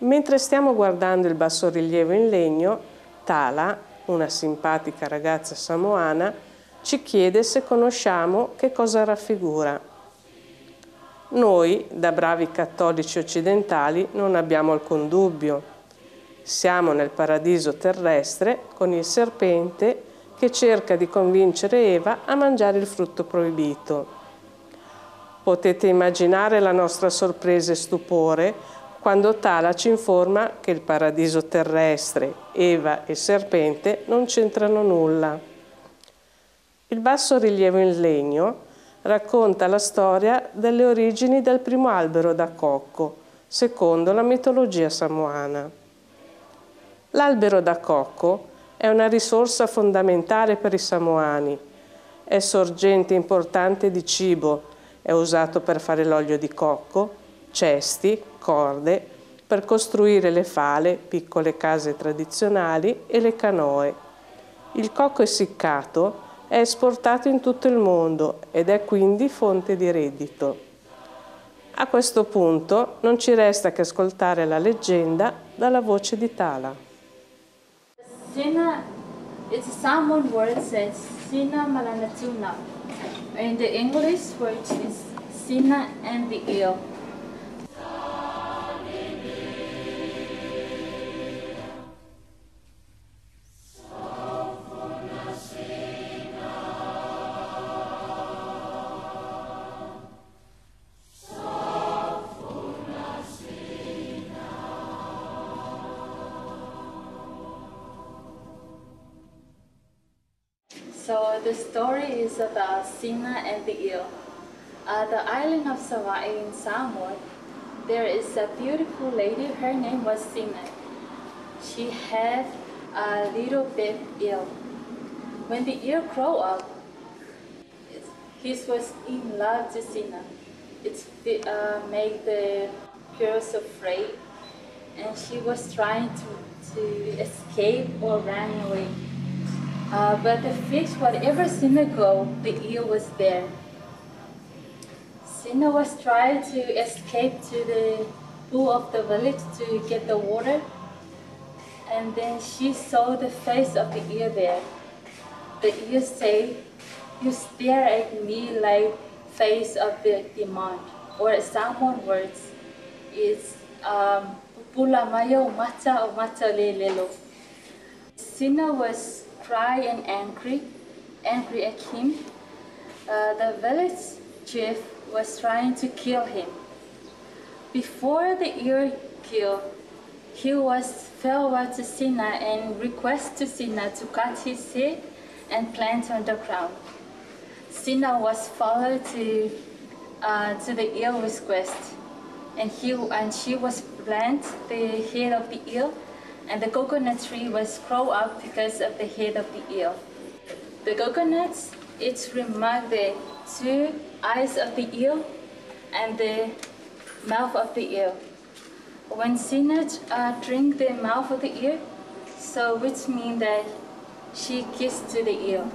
Mentre stiamo guardando il bassorilievo in legno, Tala, una simpatica ragazza samoana, ci chiede se conosciamo che cosa raffigura. Noi, da bravi cattolici occidentali, non abbiamo alcun dubbio. Siamo nel paradiso terrestre con il serpente che cerca di convincere Eva a mangiare il frutto proibito. Potete immaginare la nostra sorpresa e stupore quando Tala ci informa che il paradiso terrestre, Eva e serpente non c'entrano nulla. Il basso rilievo in legno racconta la storia delle origini del primo albero da cocco, secondo la mitologia samoana. L'albero da cocco è una risorsa fondamentale per i samoani, è sorgente importante di cibo, è usato per fare l'olio di cocco, cesti, corde, per costruire le fale, piccole case tradizionali e le canoe. Il cocco essiccato è esportato in tutto il mondo ed è quindi fonte di reddito. A questo punto non ci resta che ascoltare la leggenda dalla voce di Tala. Sina, it's a Samoan word says Sina Malanatuna. In the English word is Sina and the eel. So the story is about Sina and the eel. Uh, the island of Savai'i in Samoa, there is a beautiful lady. Her name was Sina. She had a little bit eel. When the eel grew up, he was in love to Sina. It uh, made the girls afraid, and she was trying to, to escape or run away. Uh, but the fish, whatever Sina go, the eel was there. Sina was trying to escape to the pool of the village to get the water. And then she saw the face of the eel there. The eel said, you stare at me like face of the demon. Or Samoan words it's um, pula mayo mata o mata le lelo. Sina was cry and angry, angry at him. Uh, the village chief was trying to kill him. Before the ear kill, he was farewell to Sina and request to Sina to cut his head and plant on the ground. Sina was followed to uh, to the eel request, and he and she was plant the head of the eel and the coconut tree was grow up because of the head of the eel. The coconuts, it's remarked the two eyes of the eel and the mouth of the eel. When sinners uh, drink the mouth of the eel, so which means that she kissed to the eel.